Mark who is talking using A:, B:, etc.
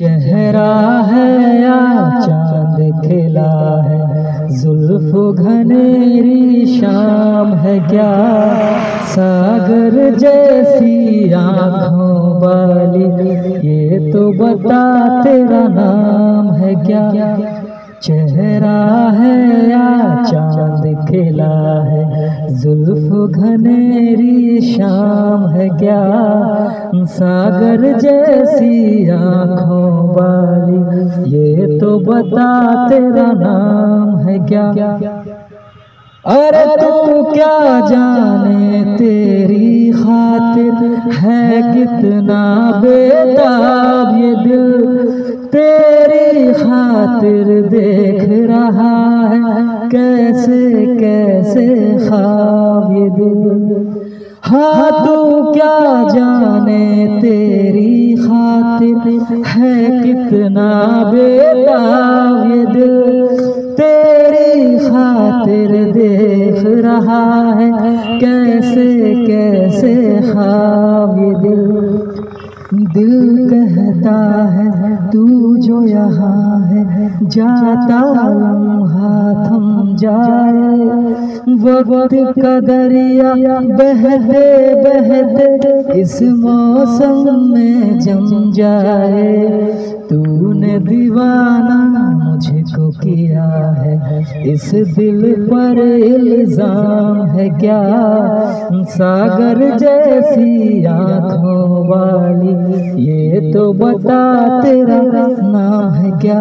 A: चेहरा है या चाँद खिला है? जुल्फ घनेरी शाम है क्या? सागर जैसी आँखों वाली, ये तो बता तेरा नाम है क्या? चेहरा है या चाँद खिला जुल्फ घनेरी शाम है क्या? सागर जैसी आँखों वाली, ये तो बता तेरा नाम है क्या? अरे तू क्या जाने तेरी खातिर है कितना बेताब ये दिल? तेरी खातिर देख रहा है, कैसे कैसे ख्वाब हाँ तू क्या जाने तेरी खातिर है कितना ये दिल तेरी खातिर देख रहा है कैसे कैसे ख्वाब दिल दिल कहता है, तू जो यहाँ है जाता लम्हा थम जाए। वक्त का दरिया बहते बहते इस मौसम में जम जाए। तूने दीवाना मुझको किया है, इस दिल पर इल्ज़ाम है क्या? सागर जैसी आँखों वाली, ये तो बता तेरा नाम है क्या?